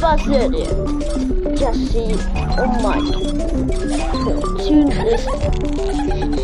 Nu bara ser det. Oh my. Tune this